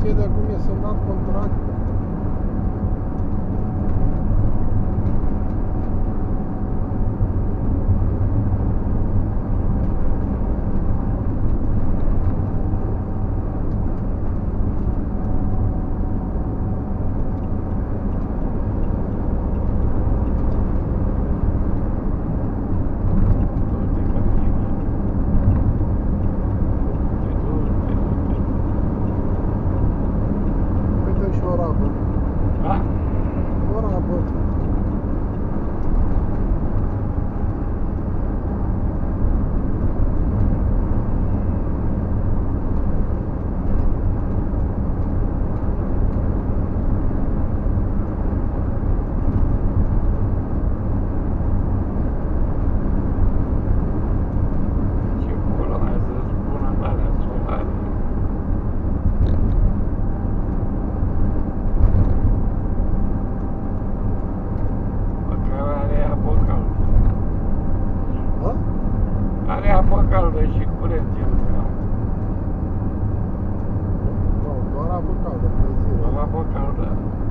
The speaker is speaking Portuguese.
funcție de acum e semnat contract. calda. Uma boa.